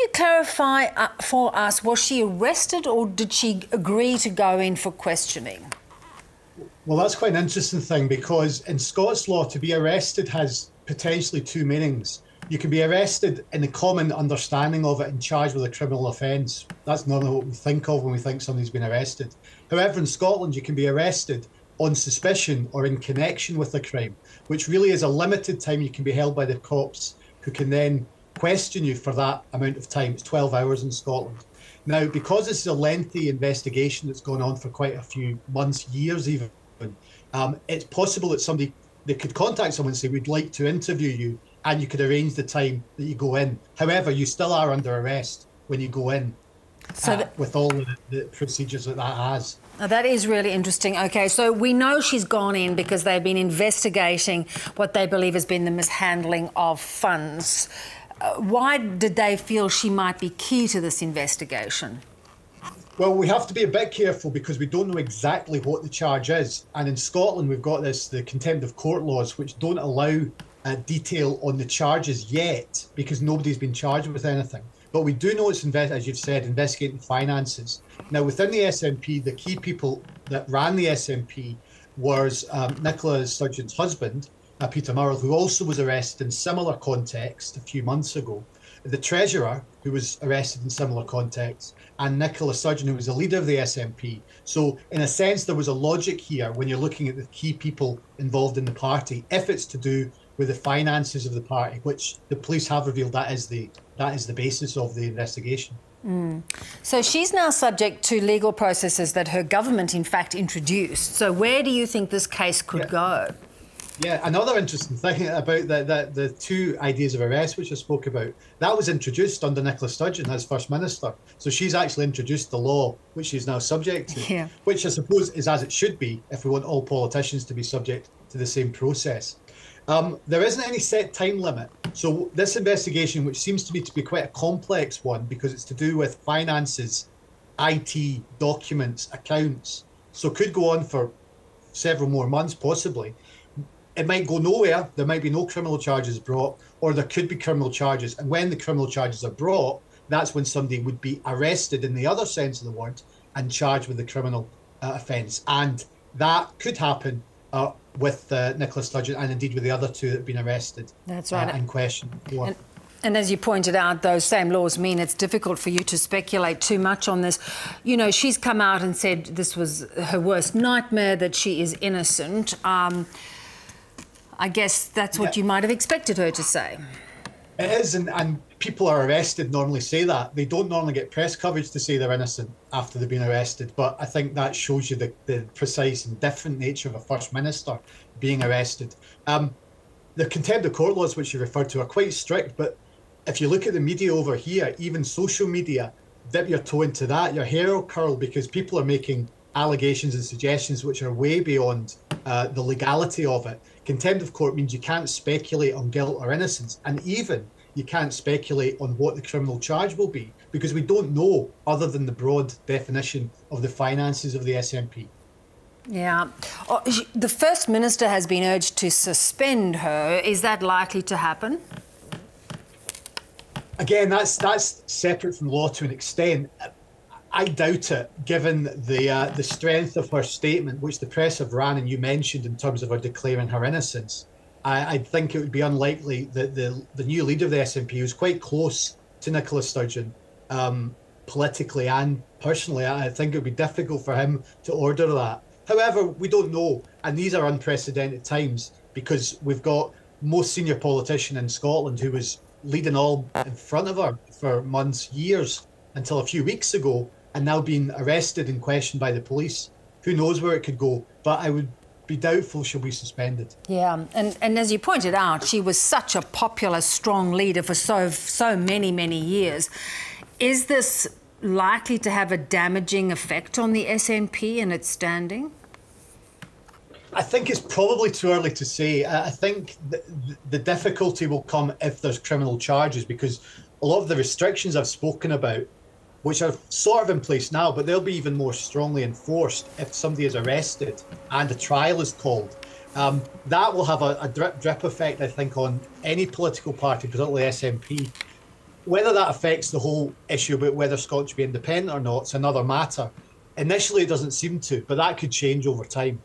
you clarify uh, for us, was she arrested or did she agree to go in for questioning? Well, that's quite an interesting thing because in Scots law, to be arrested has potentially two meanings. You can be arrested in the common understanding of it and charged with a criminal offence. That's normally what we think of when we think somebody's been arrested. However, in Scotland, you can be arrested on suspicion or in connection with a crime, which really is a limited time you can be held by the cops who can then question you for that amount of time. It's 12 hours in Scotland. Now, because this is a lengthy investigation that's gone on for quite a few months, years even, um, it's possible that somebody they could contact someone and say, We'd like to interview you, and you could arrange the time that you go in. However, you still are under arrest when you go in. So uh, with all the, the, procedures that that has. Now that is really interesting. Okay, so we know she's gone in because they've been investigating what they believe has been the mishandling of funds. Why did they feel she might be key to this investigation? Well, we have to be a bit careful because we don't know exactly what the charge is. And in Scotland, we've got this the contempt of court laws, which don't allow uh, detail on the charges yet because nobody's been charged with anything. But we do know it's, as you've said, investigating finances. Now, within the SNP, the key people that ran the SNP was um, Nicola Sturgeon's husband, uh, Peter Murrell, who also was arrested in similar context a few months ago, the treasurer, who was arrested in similar contexts, and Nicola Sturgeon, who was the leader of the SNP. So, in a sense, there was a logic here when you're looking at the key people involved in the party, if it's to do with the finances of the party, which the police have revealed that is the that is the basis of the investigation. Mm. So she's now subject to legal processes that her government, in fact, introduced. So where do you think this case could yeah. go? Yeah, another interesting thing about the, the, the two ideas of arrest which I spoke about, that was introduced under Nicola Sturgeon as First Minister. So she's actually introduced the law which she's now subject to, yeah. which I suppose is as it should be if we want all politicians to be subject to the same process. Um, there isn't any set time limit. So this investigation, which seems to me to be quite a complex one because it's to do with finances, IT, documents, accounts, so could go on for several more months possibly it might go nowhere. There might be no criminal charges brought, or there could be criminal charges. And when the criminal charges are brought, that's when somebody would be arrested in the other sense of the word and charged with the criminal uh, offence. And that could happen uh, with uh, Nicola Sturgeon and indeed with the other two that have been arrested. That's right. Uh, and questioned. And, and as you pointed out, those same laws mean it's difficult for you to speculate too much on this. You know, she's come out and said this was her worst nightmare, that she is innocent. Um, I guess that's what yeah. you might have expected her to say. It is, and, and people are arrested normally say that. They don't normally get press coverage to say they're innocent after they've been arrested. But I think that shows you the, the precise and different nature of a First Minister being arrested. Um, the contempt of court laws, which you referred to, are quite strict. But if you look at the media over here, even social media, dip your toe into that, your hair will curl because people are making allegations and suggestions which are way beyond uh, the legality of it. Contempt of court means you can't speculate on guilt or innocence, and even you can't speculate on what the criminal charge will be because we don't know other than the broad definition of the finances of the SNP. Yeah. Oh, the First Minister has been urged to suspend her. Is that likely to happen? Again, that's that's separate from law to an extent. I doubt it, given the uh, the strength of her statement, which the press have ran and you mentioned in terms of her declaring her innocence. I, I think it would be unlikely that the the new leader of the SNP, who's quite close to Nicola Sturgeon, um, politically and personally, I think it would be difficult for him to order that. However, we don't know, and these are unprecedented times because we've got most senior politician in Scotland who was leading all in front of her for months, years, until a few weeks ago, and now being arrested and questioned by the police. Who knows where it could go? But I would be doubtful she'll be suspended. Yeah, and, and as you pointed out, she was such a popular, strong leader for so so many, many years. Is this likely to have a damaging effect on the SNP and its standing? I think it's probably too early to say. I think the, the difficulty will come if there's criminal charges because a lot of the restrictions I've spoken about which are sort of in place now, but they'll be even more strongly enforced if somebody is arrested and a trial is called. Um, that will have a, a, drip drip effect, I think, on any political party, particularly SNP. whether that affects the whole issue about whether Scotland should be independent or not, it's another matter. Initially, it doesn't seem to, but that could change over time.